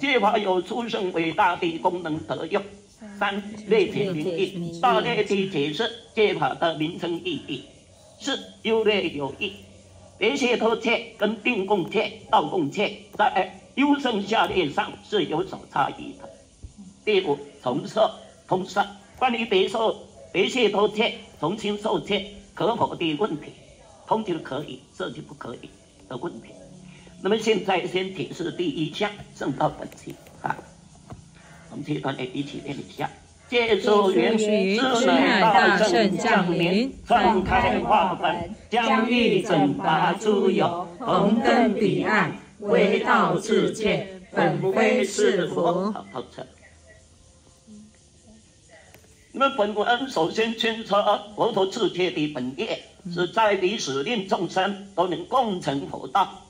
戒法有出生伟大的功能德用。三略解名义，大略地解释戒法的名称意义。四优劣有异。别解脱戒跟定共戒、道共戒在优胜下列上是有所差异的。第五，从色通色。关于别受别解脱戒、重新受戒可否的问题，通就可以，色就不可以的问题。那么现在先解释第一项圣道本体啊。我们这段也一起念一下：借受元师乃大圣降临，放开化本，将欲整拔诸有，同根彼岸，为道自见，本非是佛。好，好，撤。那么本文首先宣称佛陀自界的本业，是在于使令众生都能共成佛道。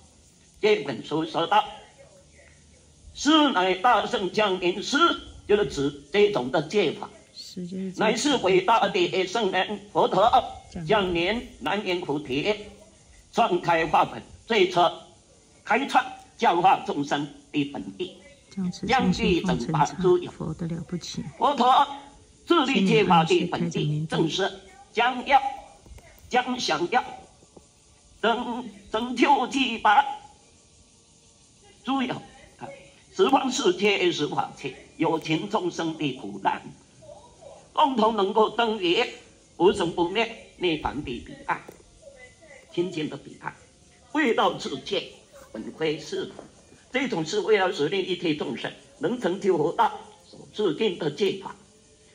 这本书说到：“师乃大圣降临，师就是指这种的戒法，乃是伟大的圣人佛陀降临南阎浮提，创开化本，最初开创教化众生的本意，将具整法诸有。佛陀自立戒法的本意，正是将要将想要拯拯救戒法。”诸有，十方世界十法界有情众生的苦难，共同能够登于无生不灭涅槃的彼岸，清净的彼岸，未到自界，本非是苦。这种是为了使令一切众生能成就佛道所制定的戒法，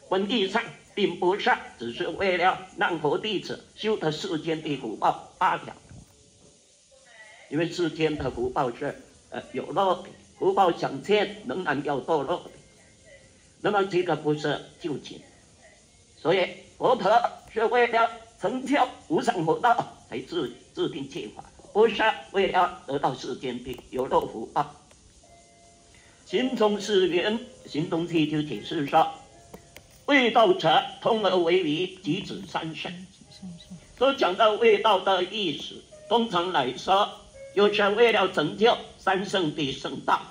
本意上并不上，只是为了让佛弟子修得世间的福报罢了。因为世间的福报是。呃，有漏的福报享天，仍然要堕落的。那么这个不是究竟，所以佛陀是为了成就无上佛道才制制定戒法，不是为了得到世间的有漏福报。行中是缘，行中题就解释说，未道者通而为离，即指三圣。所讲到未道的意思，通常来说，就是为了成就。三圣的圣道，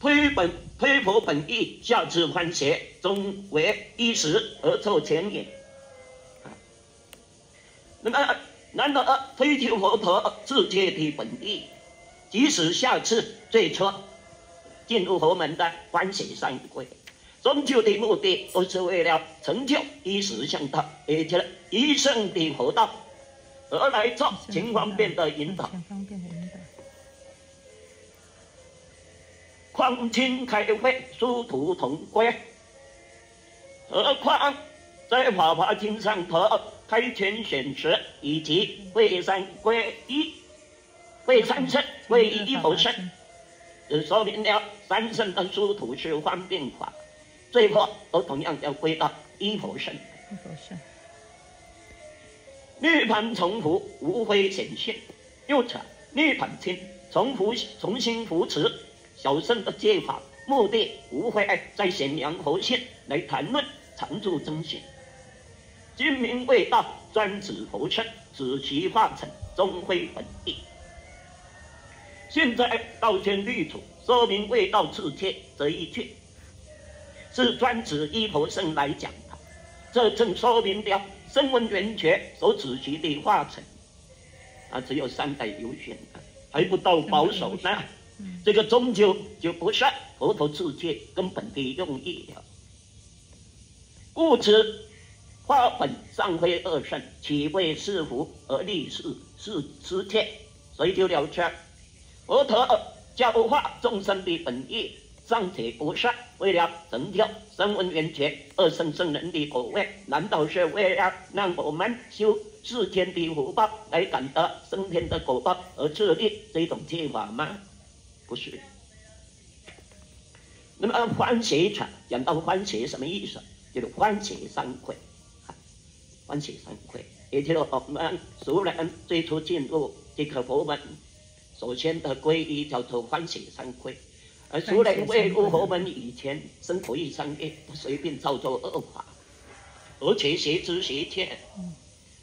推本推佛本意，下至欢邪，终为一时而作前言。那么，难得推求佛陀自界的本意，即使下次最初进入佛门的欢喜三归，终究的目的都是为了成就一时向道，也就是一生的佛道，而来做情方便的引导。匡清开会，殊途同归。何况在《法华经》上头开权显实，以及会三归一、会三圣归一佛圣，只说明了三圣的殊途是方便法，最后都同样要归到一佛圣。一佛圣。涅槃重复，无非显现；又者涅槃清重复，重新扶持。小圣的戒法，目的无非在显扬佛性，来谈论常住真心。今明未道，专指佛圣，指其化成终非本意。现在道宣律主说明未道次戒这一句，是专指一佛圣来讲。这正说明了声闻缘觉所指及的化成，啊，只有三代有选的，还不到保守呢。这个终究就不算佛陀自界根本的用意了。故此，化本尚非二圣，岂为是福而立世是世界？所以就了却佛陀教化众生的本意，尚且不是为了成就声闻缘觉二圣圣人的果位，难道是为了让我们修世间的福报，来感得升天的果报而设立这种计法吗？不是，那么欢喜场讲到欢喜什么意思？就是欢喜三愧，欢喜三愧，也就是我们俗人最初进入这个佛门，首先的皈依叫做欢喜三愧。而俗人未入佛门以前，生活一商业，不随便造作恶法，而且邪知邪见，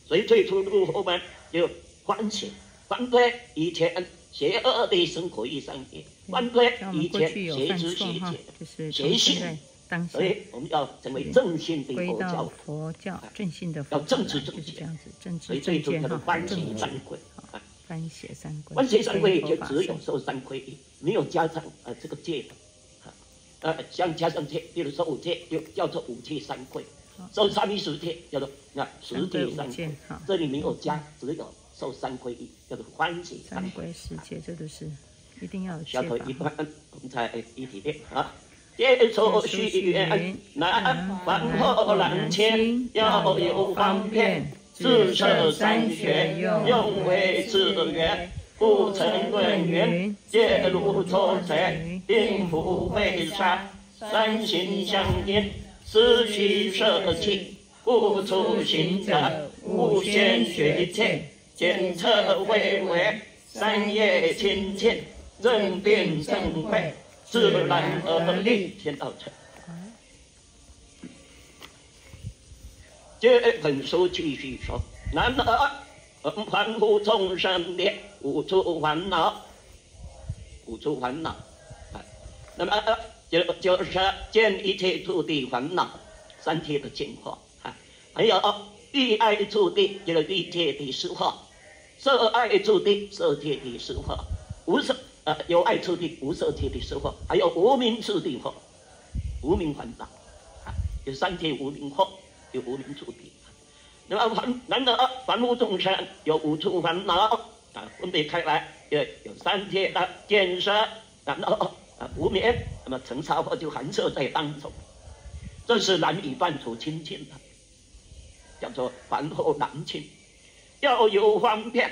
所以最初入佛门就反省，反对以前。邪恶的生活一商业，反对以前邪知邪见、邪信。所以我们要成为正信的佛教，佛教正信的要正知正见，正所以这一种叫做欢喜三归。欢喜三归，欢喜三归就只有受三归一，没有加上呃这个戒的。呃，像加上戒，比如说五戒，就叫做五戒三归；受三昧十戒，叫做那十戒三归。这里没有加，只有受三归一，叫做欢喜三归十戒，这都是一定要下头一般，我们才一起念啊。接受许愿，南方和南迁，要有方便，自设三学，用为资源，不成论云，皆如错财，并不为善，三心相应，思绪舍弃，不出行者，无限学切，检测为为，三业清净，正定正慧。自然而立，天道成。这本书继续说：然而，凡夫众生的无处烦恼，无处烦恼。啊那么，就就是见一切处的烦恼，三界的情况啊，还有啊欲爱处的，就是欲界的实化；色爱处的，色界的实化；无色。呃，有爱处的无色界的时候，还有无名处的惑，无名烦恼，啊，有三界无名惑，有无名处的。那么凡难得凡夫众生有五处烦恼，啊，分别开来，有有三界的建设，然后啊无名，那么尘沙惑就含摄在当中，这是难以断除清净的，叫做凡后难清，要有方便，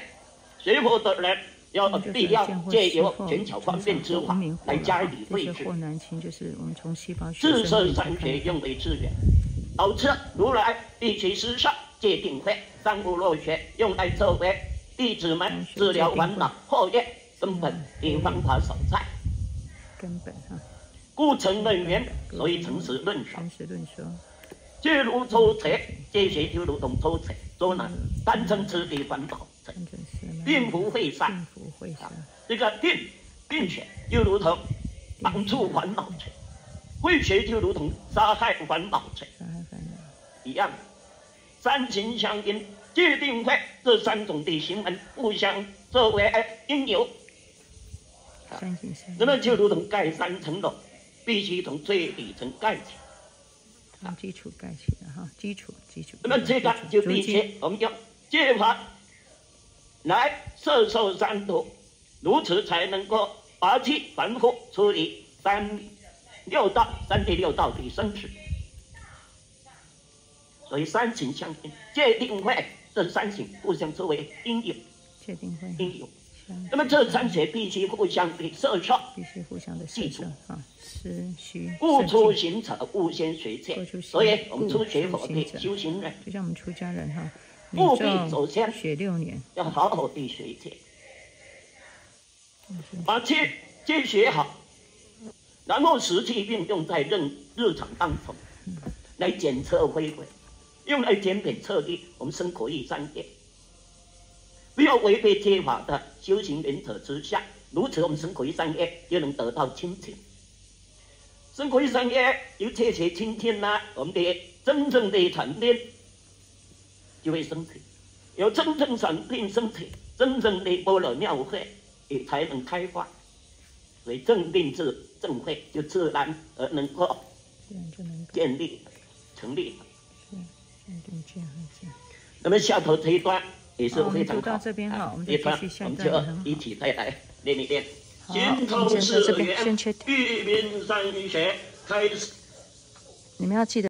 学佛的人。要必要借由全巧方便之法来加以绘制。自身三学用为资源，导致如来一其师上戒定慧三不落学用来作为弟子们治疗烦恼破业根本的方法所在。根本哈。故成论言，所以诚实论说。诚实论说。皆如抽财，这些就如同抽财，多难单称此地烦恼。并不会散，这个定并且就如同帮助烦恼者，会学就如同杀害烦恼者一样，三情相应，界定会这三种的行为互相作为因由，那么就如同盖三层楼，必须从最底层盖起，从基础盖起的哈，基础基础。那么这个就必须我们要借法。来摄受三毒，如此才能够拔去凡夫，处理三六道、三第六道的生死。所以三情相应，界定会这三行互相作为因有，界定会。因有。那么这三者必须互相的摄受，必须互相的记住啊，是需。故出行者勿先随切，所以我们初学佛的修行人，就像我们出家人哈。务必首先学六年，要好好的学一切，把切先学好，然后实际运用在日日常当中，来检测回归，用来检点彻底我们生活一三业，不要违背天法的修行原则之下，如此我们生活一三业就能得到清净。生活一三业有切切清净呢，我们的真正的禅定。就会升起，有真正禅定升起，真正的般若妙慧也才能开发，所以正定智正慧就自然而能够建立成立。那么下头这一段也是非常好这，一段我们就一起再来练一练。先从这边。你们要记得。